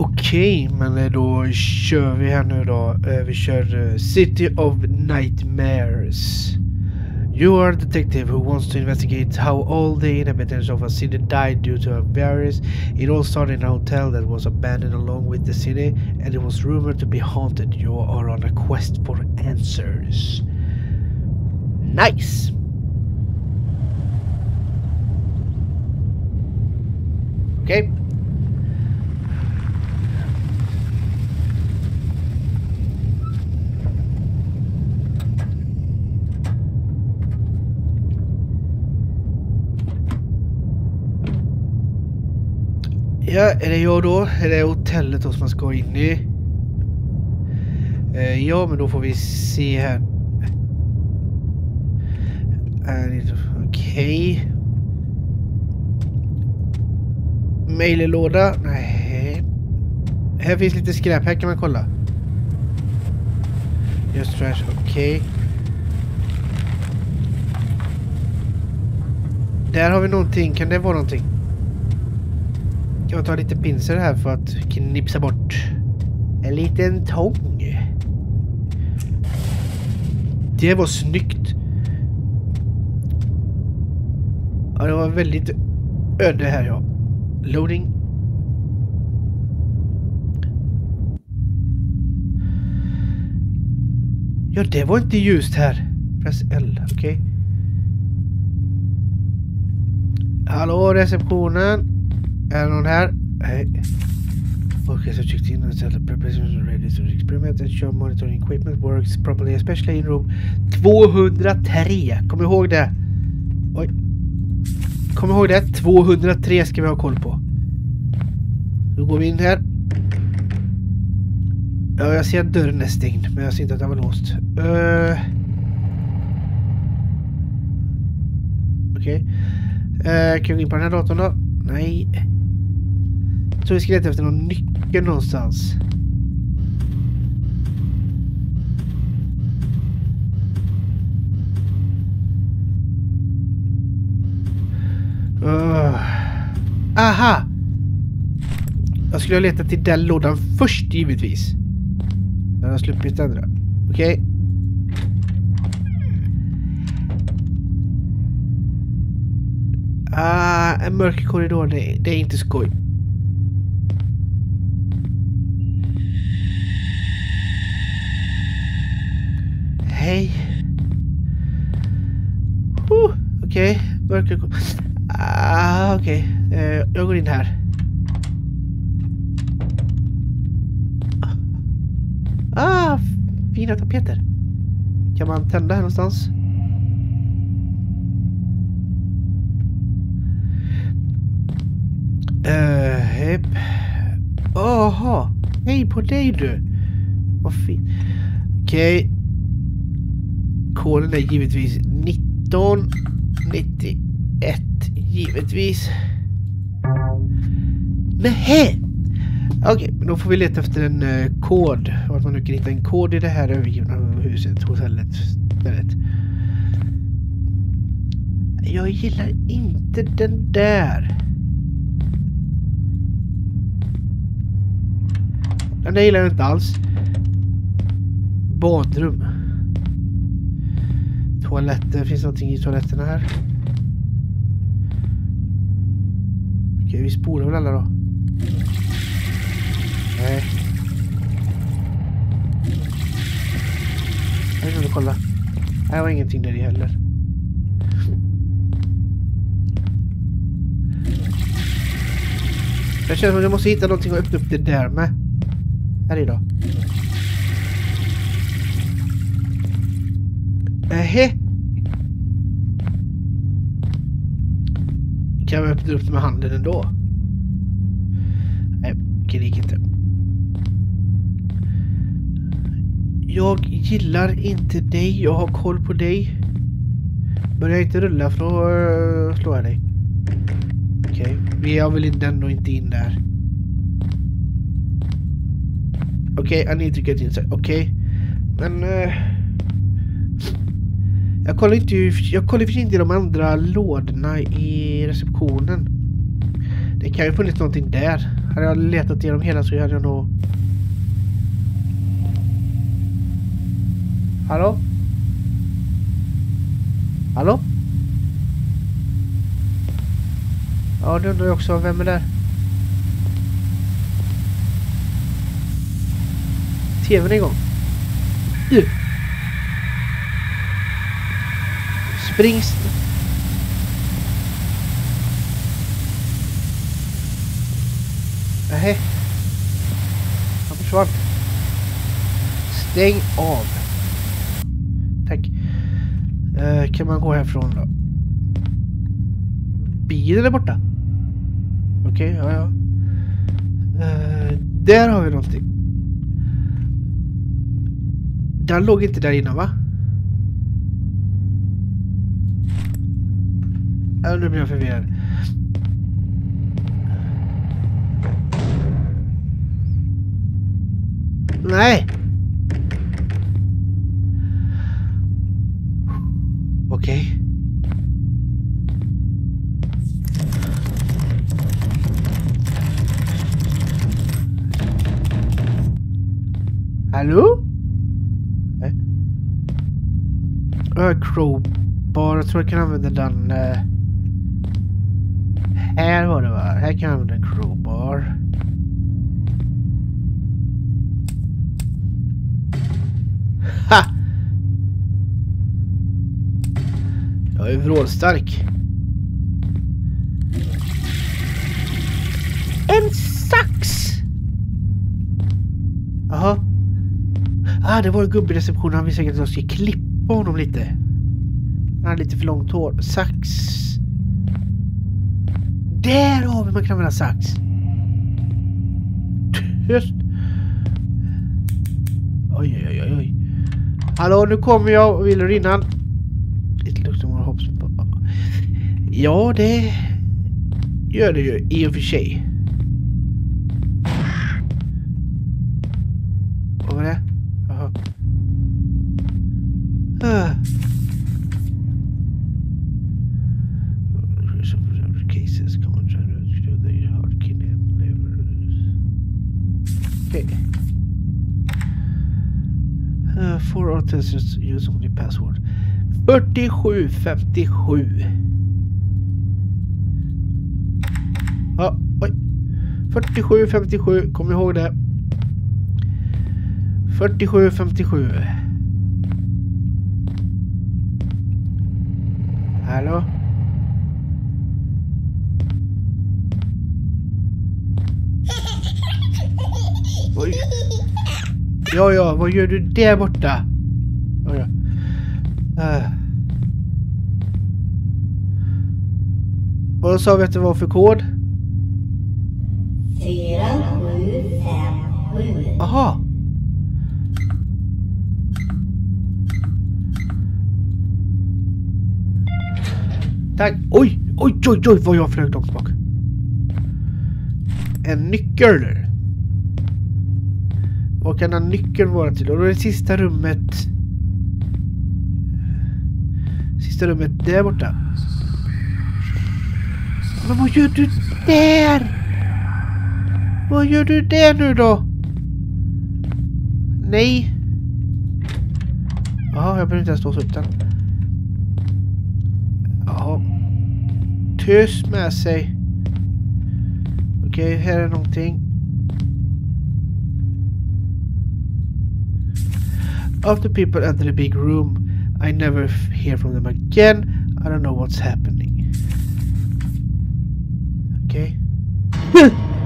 Okej, men eh, då kör vi här nu då. Eh, Vi kör eh, City of Nightmares. You are a detective who wants to investigate how all the inhabitants of a city died due to a virus. It all started in a hotel that was abandoned along with the city and it was rumored to be haunted. You are on a quest for answers. Nice! Okej. Ja, är det jag då? Är det hotellet då som man ska in i? Eh, ja, men då får vi se här. Okej. Okay. Okej. Maillåda? Nej. Här finns lite skräp. Här kan man kolla. Just trash. Okej. Där har vi någonting. Kan det vara någonting? Jag tar lite pinser här för att knipsa bort en liten tång? Det var snyggt. Ja, det var väldigt öde här ja. Loading. Ja, det var inte ljust här. Press L, okej. Hallå receptionen? Är det någon här? Nej. Okay, so checked in and said the preparation is ready to experiment and show monitoring equipment works properly, especially in room 203. Kom ihåg det. Oj. Kom ihåg det. 203 ska vi ha koll på. Då går vi in här. Ja, jag ser att dörren är stängd, men jag ser inte att den var låst. Uh... Okej. Uh, kan vi gå in på den här datorn då? Nej. Jag tror vi ska leta efter någon nyckel någonstans. Uh. Aha! Jag skulle ha letat till den lådan först givetvis. Jag har sluppit den andra. Okej. Ah, en mörk korridor. Det, det är inte skoj. Okej. Uh, okej. Mörker. korridor. Ah, okej. Eh, jag går in här. Ah, fina tapeter. Kan man tända här någonstans? Uh, hepp. Aha. Hej på dig du. Vad fint. Okej. Okay. Koden är givetvis 1991. Givetvis. Nähä! Okej, okay, då får vi leta efter en uh, kod. Vart man nu kan hitta en kod i det här övergivna huset, hotellet, stället. Jag gillar inte den där. Den där gillar jag inte alls. Badrum. Toaletter. Finns det någonting i toaletterna här? Okej, vi spolar väl alla då. Nej. Jag vill kolla. Här var ingenting där i heller. Jag känner att jag måste hitta någonting att öppna upp det där med. Här är då. Nähä. Kan vi öppna upp med handen ändå? Nej, okej det gick inte. Jag gillar inte dig. Jag har koll på dig. Börja inte rulla för då slår jag dig. Okej, okay. jag vill ändå inte in där. Okej, okay, I need to get inside. Okej. Okay. Men... Uh, jag kollar inte jag kollar inte i de andra lådorna i receptionen. Det kan ju funnits någonting där. Hade jag letat igenom hela så hade jag nog... Hallå? Hallå? Ja, det undrar jag också. Vem är där? TVn är igång. Uh. Springs... Nej. Han försvann. Stäng av. Tack. Uh, kan man gå härifrån då? Bilen är borta. Okej, okay, ja ja. Uh, där har vi någonting. Den låg inte där innan va? Ja, nu blir jag förvirrad. Nej! Okej. Okay. Hallå? Eh. Nej. Crowbar. Jag tror jag kan använda den... Uh, här var det va? Här kan jag använda en crowbar. Ha! Jag är vrålstark. En sax! Jaha. Ah, det var en gubbe i receptionen. Han ville säkert att jag skulle klippa honom lite. Han hade lite för långt hår. Sax. Där har vi man kan använda sax. Tyst. Oj, oj, oj, oj. Hallå, nu kommer jag. Vill du innan? Lite lukt som. Ja, det gör det ju i och för sig. Vad var det? Jaha. Uh. Four use only password. 4757. Ja, oj. 4757, kom ihåg det. 4757. Hallå? Oj. Ja, ja, vad gör du där borta? Uh. Vad sa vi att det var för kod? 4757. Aha. Tack. Oj, oj, oj, oj vad jag flög långt bak. En nyckel. Vad kan den nyckeln vara till? Och då är det sista rummet. Sista rummet där borta. Men vad gör du där? Vad gör du där nu då? Nej. Jaha, jag behöver inte ens låsa upp den. Jaha. Tyst med sig. Okej, okay, här är någonting. After people enter the big room, I never hear from them again. I don't know what's happening. Okay.